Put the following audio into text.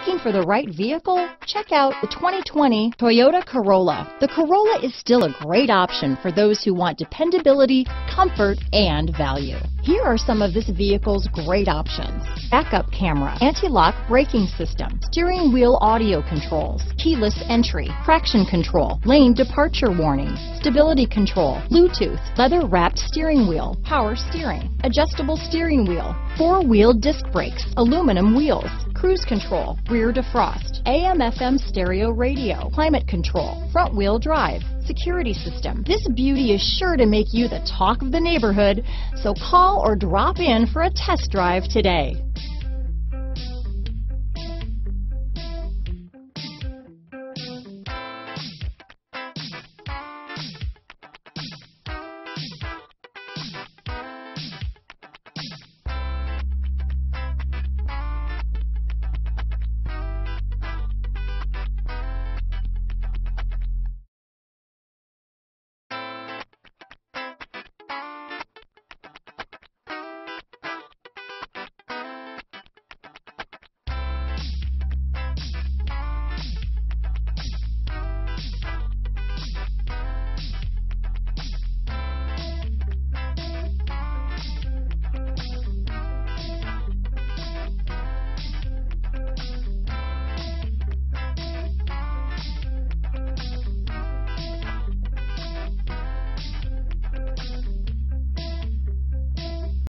Looking for the right vehicle? Check out the 2020 Toyota Corolla. The Corolla is still a great option for those who want dependability, comfort, and value. Here are some of this vehicle's great options. Backup camera, anti-lock braking system, steering wheel audio controls, keyless entry, traction control, lane departure warning, stability control, Bluetooth, leather wrapped steering wheel, power steering, adjustable steering wheel, four wheel disc brakes, aluminum wheels, cruise control, rear defrost, AM FM stereo radio, climate control, front wheel drive, security system. This beauty is sure to make you the talk of the neighborhood, so call or drop in for a test drive today.